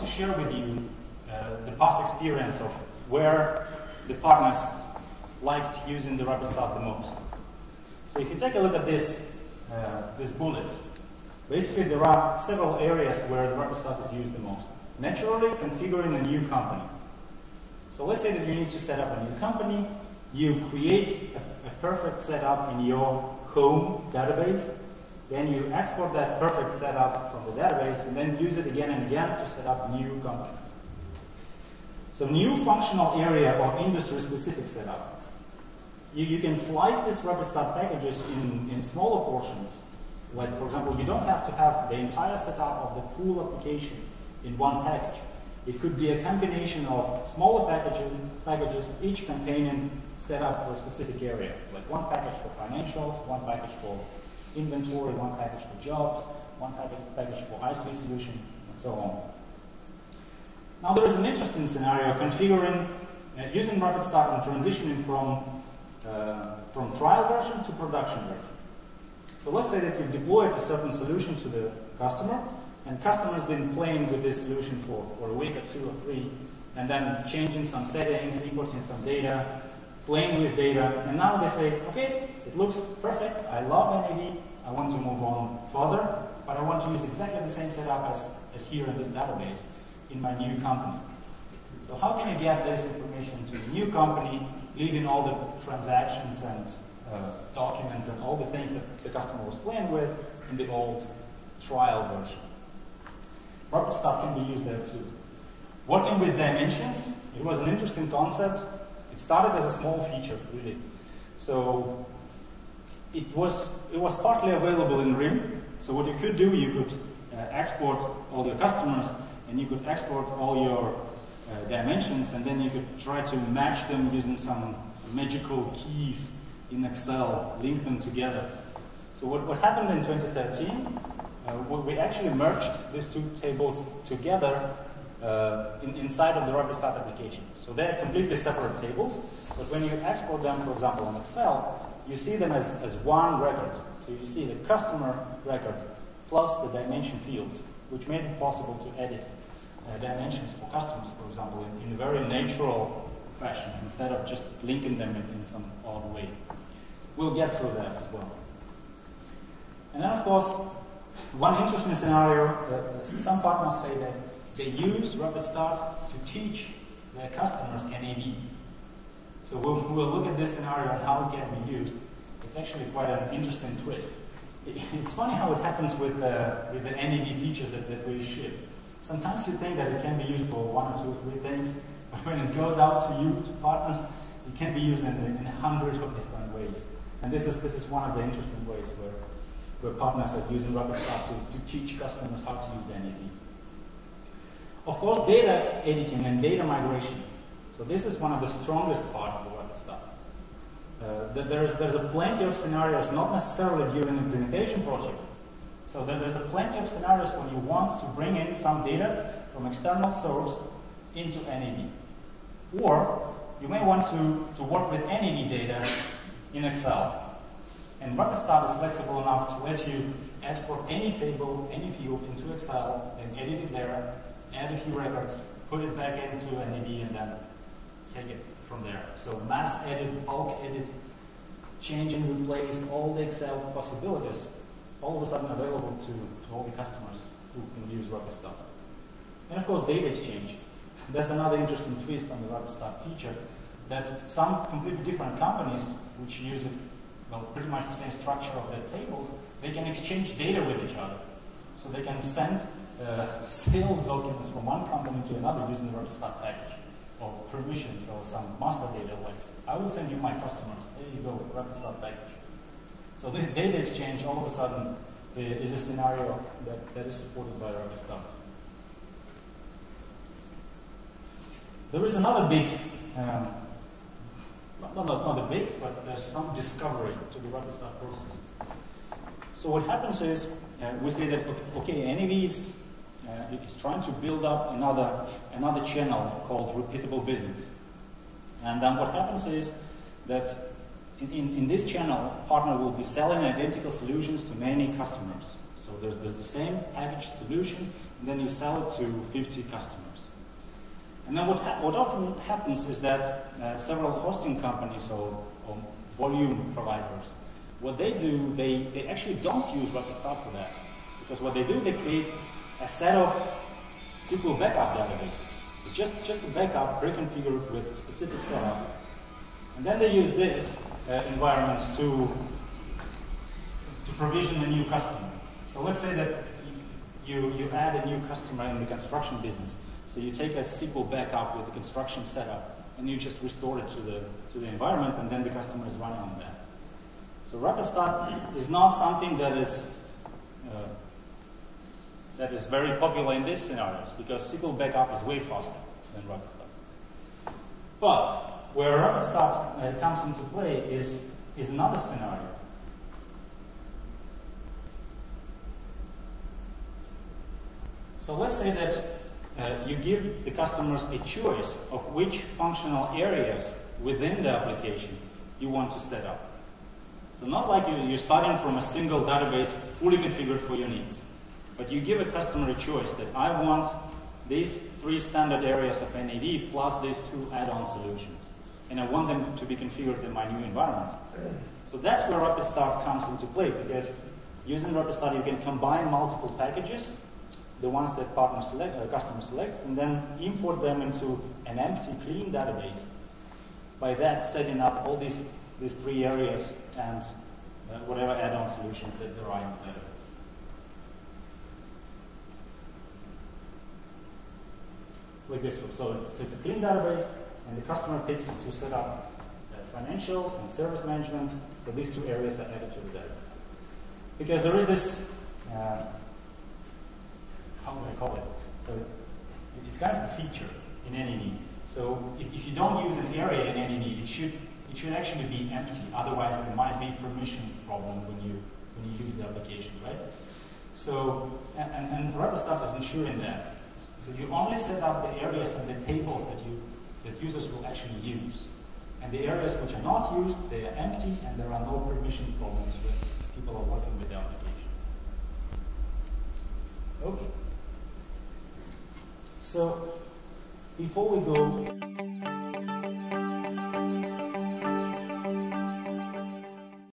to share with you uh, the past experience of where the partners liked using the RapidStart the most. So if you take a look at this, uh, these bullets, basically there are several areas where the RapidStart is used the most. Naturally, configuring a new company. So let's say that you need to set up a new company, you create a, a perfect setup in your home database, then you export that perfect setup from the database and then use it again and again to set up new companies. So new functional area or industry-specific setup. You, you can slice these RapidStart packages in, in smaller portions. Like, for example, you don't have to have the entire setup of the full application in one package. It could be a combination of smaller packages, packages each containing setup for a specific area. Like one package for financials, one package for inventory, one package for jobs, one package, for ISV solution, and so on. Now there is an interesting scenario configuring, uh, using RapidStart and transitioning from, uh, from trial version to production version. So let's say that you've deployed a certain solution to the customer, and customer's been playing with this solution for, for a week or two or three, and then changing some settings, importing some data, playing with data, and now they say, okay, it looks perfect, I love NAV, I want to move on further, but I want to use exactly the same setup as, as here in this database in my new company. So how can I get this information to the new company, leaving all the transactions and uh, documents and all the things that the customer was playing with in the old trial version? RapidStart can be used there too. Working with dimensions, it was an interesting concept. It started as a small feature, really. So it was, it was partly available in RIM. So what you could do, you could uh, export all your customers and you could export all your uh, dimensions and then you could try to match them using some, some magical keys in Excel, link them together. So what, what happened in 2013, uh, we actually merged these two tables together uh, in, inside of the RapidStart application. So they're completely separate tables, but when you export them, for example, in Excel, you see them as, as one record. So you see the customer record plus the dimension fields, which made it possible to edit uh, dimensions for customers, for example, in, in, a very natural fashion, instead of just linking them in, in some odd way. We'll get through that as well. And then, of course, one interesting scenario, uh, some partners say that they use RapidStart to teach their customers NAV. So we'll, we'll look at this scenario and how it can be used. It's actually quite an interesting twist. It, it's funny how it happens with, uh, with the NAV features that, that we ship. Sometimes you think that it can be used for one or two or three things, but when it goes out to you, to partners, it can be used in, in of different ways. And this is, this is one of the interesting ways where, where partners are using RapidStart to, to teach customers how to use NAV. Of course, data editing and data migration. So this is one of the strongest part of the RapidStart. Uh, there's, there's a plenty of scenarios, not necessarily during implementation project, so there's a plenty of scenarios when you want to bring in some data from external source into NAV. Or you may want to, to work with NAV data in Excel. And RapidStart is flexible enough to let you export any table, any field into Excel, and edit it there, add a few records, put it back into NAV, and then take it from there. So mass edit, bulk edit, change and replace all the Excel possibilities all of a sudden available to, to all the customers who can use RapidStart. And of course, data exchange. That's another interesting twist on the RapidStart feature, that some completely different companies, which use it, well, pretty much the same structure of their tables, they can exchange data with each other. So they can send uh, sales documents from one company to another using the RapidStart package, or permissions, or some master data, like I will send you my customers, there you go, RapidStart package. So this data exchange all of a sudden is a scenario that, that is supported by RapidStart. There is another big, um, not, not, not a big, but there's some discovery to the RapidStart process. So what happens is, uh, we say that, okay, NAV is, uh, is trying to build up another, another channel called repeatable business. And then what happens is that in, in, in, this channel, partner will be selling identical solutions to many customers. So there's, there's the same packaged solution, and then you sell it to 50 customers. And then what, what often happens is that uh, several hosting companies or, or, volume providers, what they do, they, they actually don't use RapidStart for that. Because what they do, they create a set of SQL backup databases. So just, just a backup pre-configured with a specific setup. And then they use this uh, environments to, to provision a new customer. So let's say that you, you add a new customer in the construction business. So you take a SQL backup with the construction setup and you just restore it to the, to the environment and then the customer is running on that. So RapidStart is not something that is uh, that is very popular in these scenarios because SQL backup is way faster than RapidStart. But where RapidStart uh, comes into play is, is another scenario. So let's say that uh, you give the customers a choice of which functional areas within the application you want to set up. So not like you're starting from a single database fully configured for your needs. But you give a customer a choice that I want these three standard areas of NAV plus these two add-on solutions. And I want them to be configured in my new environment. So that's where RapidStart comes into play because using RapidStart you can combine multiple packages, the ones that partner select, uh, customer select, and then import them into an empty, clean database. By that, setting up all these, these three areas and uh, whatever add-on solutions that there So it's, so it's a clean database, and the customer picks to set up uh, financials and service management. So these two areas are added to the database. Because there is this, uh, how do I call it? So it's kind of a feature in NNE. So if, if you don't use an area in NNE, it should it should actually be empty. Otherwise, there might be permissions problem when you when you use the application, right? So and, and, and RapidStart is ensuring that. So you only set up the areas and the tables that you that users will actually use. And the areas which are not used, they are empty and there are no permission problems when people are working with the application. Okay. So before we go